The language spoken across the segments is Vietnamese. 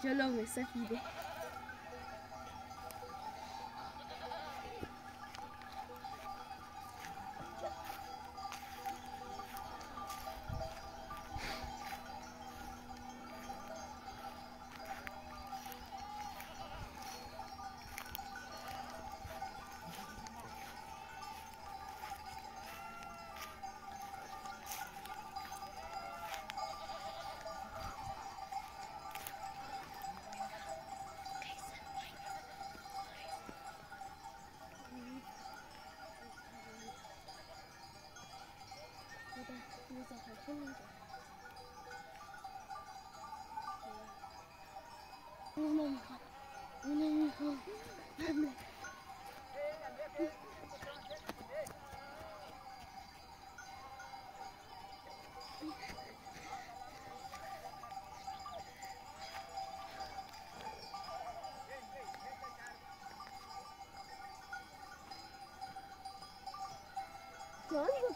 Jolong is a feeder. Lös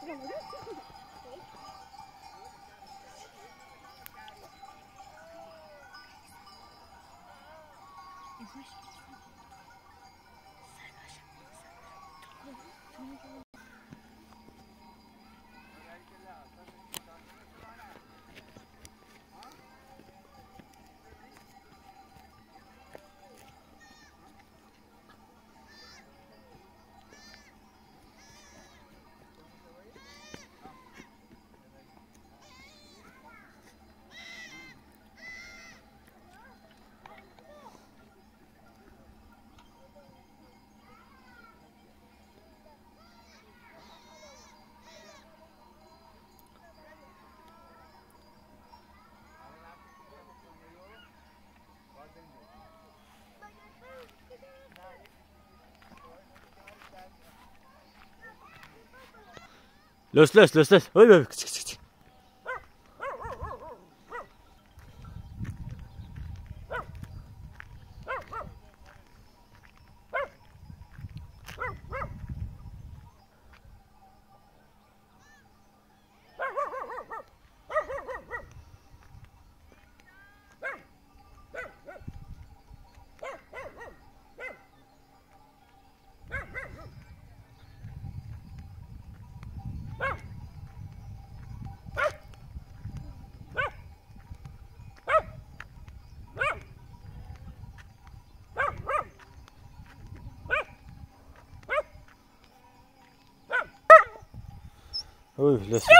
lös 探し探し Lös lös lös lös. Öyle öyle. Ooh, listen.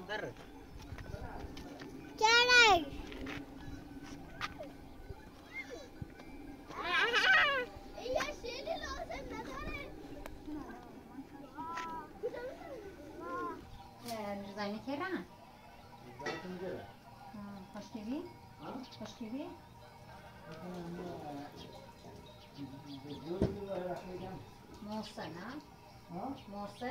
अंदर। क्या राइड खेरा first TV first TV मोसा ना मोसा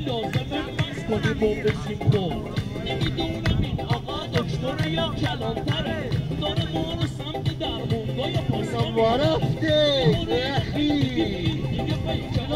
لازمه بس کنی با بشیم با نمی‌دونم این آقا دکتره یا کلانتره داره ما رو سمت درمونگاه یا پاسم رفته اخی دیگه پیکر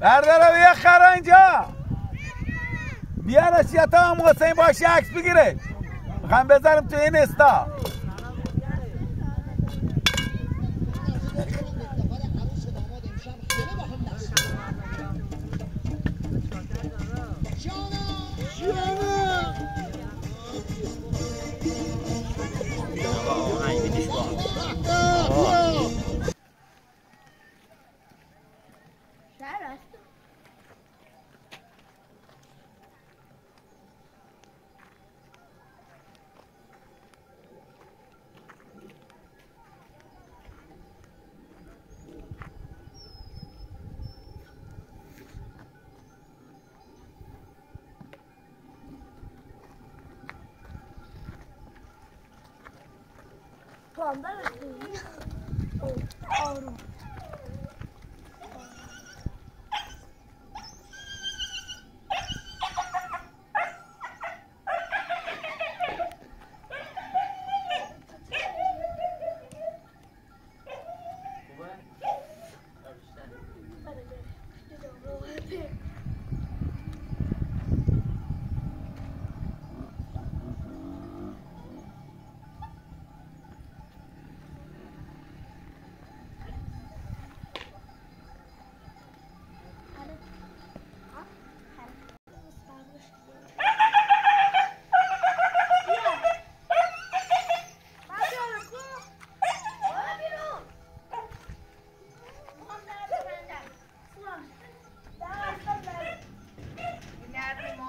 بردار یه خر اینجا. بیا نصیحت هم حسین باشی عکس بگیره. می‌خوام بذارم تو این استا. 그안 달라지지? 어, 아, 어려워.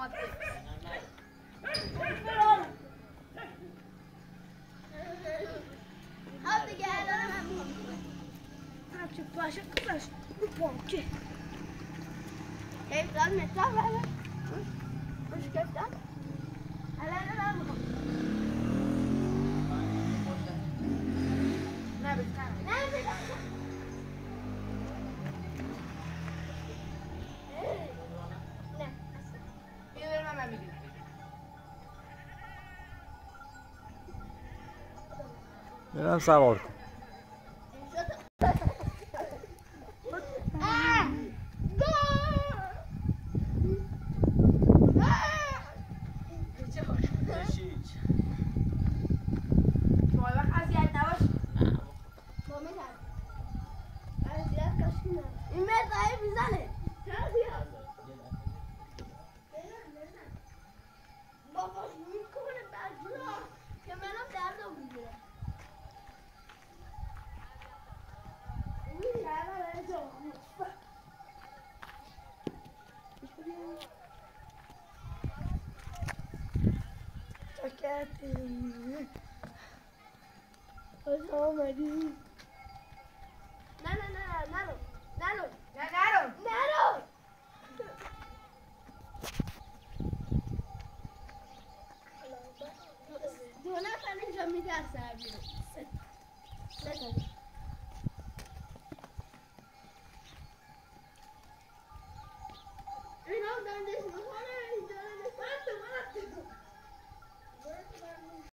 Muhammed Bey. Hadi gel. Artık başa kısaş. Bonki. Hey, lan metal ver. Hoş geldin. Helal helal. É, Lanzarote.